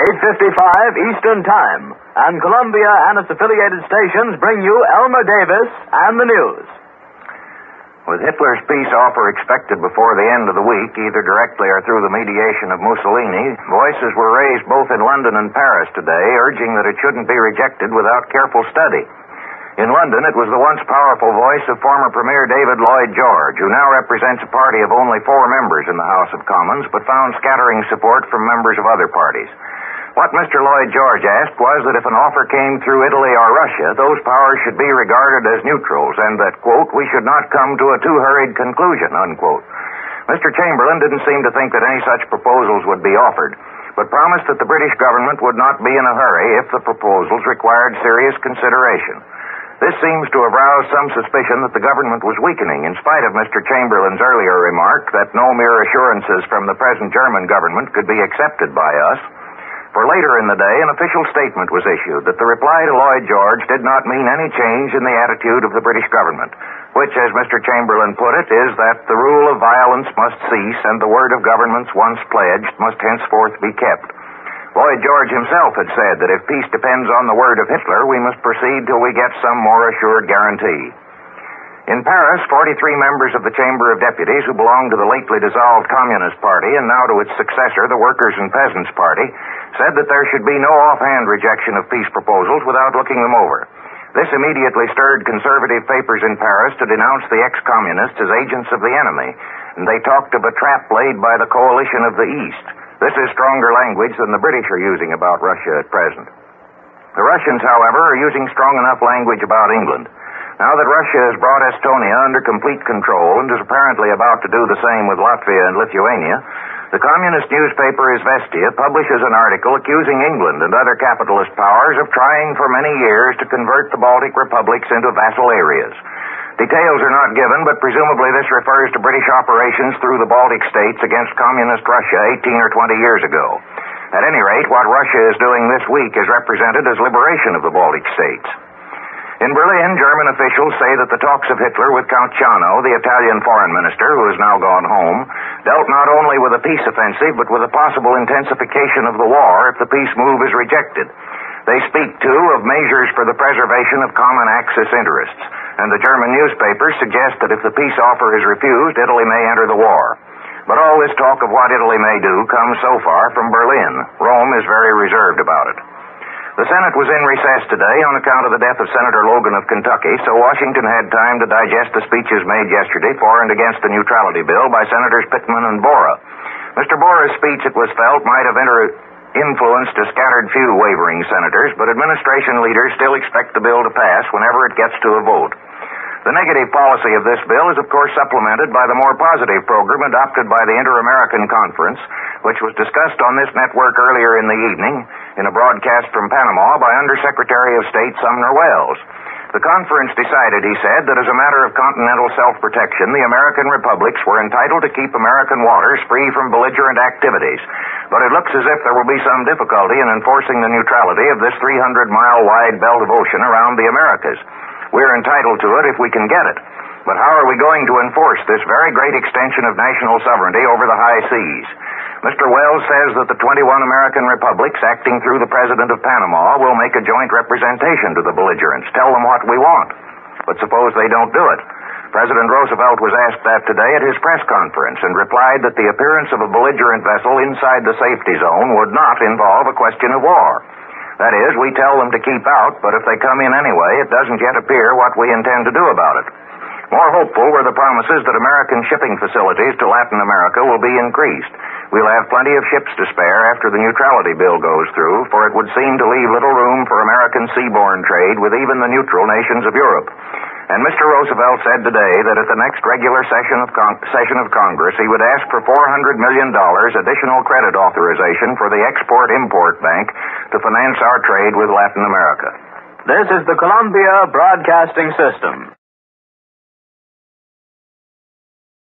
8.55 Eastern Time, and Columbia and its affiliated stations bring you Elmer Davis and the news. With Hitler's peace offer expected before the end of the week, either directly or through the mediation of Mussolini, voices were raised both in London and Paris today, urging that it shouldn't be rejected without careful study. In London, it was the once powerful voice of former Premier David Lloyd George, who now represents a party of only four members in the House of Commons, but found scattering support from members of other parties. What Mr. Lloyd George asked was that if an offer came through Italy or Russia, those powers should be regarded as neutrals, and that, quote, we should not come to a too hurried conclusion, unquote. Mr. Chamberlain didn't seem to think that any such proposals would be offered, but promised that the British government would not be in a hurry if the proposals required serious consideration. This seems to have roused some suspicion that the government was weakening, in spite of Mr. Chamberlain's earlier remark that no mere assurances from the present German government could be accepted by us. For later in the day, an official statement was issued that the reply to Lloyd George did not mean any change in the attitude of the British government, which, as Mr. Chamberlain put it, is that the rule of violence must cease and the word of governments once pledged must henceforth be kept. Lloyd George himself had said that if peace depends on the word of Hitler, we must proceed till we get some more assured guarantee. In Paris, 43 members of the Chamber of Deputies who belonged to the lately dissolved Communist Party and now to its successor, the Workers' and Peasants Party, said that there should be no offhand rejection of peace proposals without looking them over. This immediately stirred conservative papers in Paris to denounce the ex-communists as agents of the enemy, and they talked of a trap laid by the coalition of the East. This is stronger language than the British are using about Russia at present. The Russians, however, are using strong enough language about England. Now that Russia has brought Estonia under complete control and is apparently about to do the same with Latvia and Lithuania, the communist newspaper Izvestia publishes an article accusing England and other capitalist powers of trying for many years to convert the Baltic republics into vassal areas. Details are not given, but presumably this refers to British operations through the Baltic states against communist Russia 18 or 20 years ago. At any rate, what Russia is doing this week is represented as liberation of the Baltic states. In Berlin, German officials say that the talks of Hitler with Count Ciano, the Italian foreign minister, who has now gone home, dealt not only with a peace offensive, but with a possible intensification of the war if the peace move is rejected. They speak, too, of measures for the preservation of common Axis interests, and the German newspapers suggest that if the peace offer is refused, Italy may enter the war. But all this talk of what Italy may do comes so far from Berlin. Rome is very reserved about it. The Senate was in recess today on account of the death of Senator Logan of Kentucky, so Washington had time to digest the speeches made yesterday for and against the neutrality bill by Senators Pittman and Borah. Mr. Borah's speech, it was felt, might have inter- influenced a scattered few wavering senators, but administration leaders still expect the bill to pass whenever it gets to a vote. The negative policy of this bill is, of course, supplemented by the more positive program adopted by the Inter American Conference, which was discussed on this network earlier in the evening in a broadcast from Panama by Undersecretary of State Sumner Welles. The conference decided, he said, that as a matter of continental self protection, the American republics were entitled to keep American waters free from belligerent activities. But it looks as if there will be some difficulty in enforcing the neutrality of this 300 mile wide belt of ocean around the Americas. We're entitled to it if we can get it. But how are we going to enforce this very great extension of national sovereignty over the high seas? Mr. Welles says that the 21 American republics, acting through the President of Panama, will make a joint representation to the belligerents, tell them what we want. But suppose they don't do it. President Roosevelt was asked that today at his press conference and replied that the appearance of a belligerent vessel inside the safety zone would not involve a question of war. That is, we tell them to keep out, but if they come in anyway, it doesn't yet appear what we intend to do about it. More hopeful were the promises that American shipping facilities to Latin America will be increased. We'll have plenty of ships to spare after the neutrality bill goes through, for it would seem to leave little room for American seaborne trade with even the neutral nations of Europe. And Mr. Roosevelt said today that at the next regular session of, Con- session of Congress, he would ask for $400 million additional credit authorization for the Export Import Bank to finance our trade with Latin America. This is the Columbia Broadcasting System.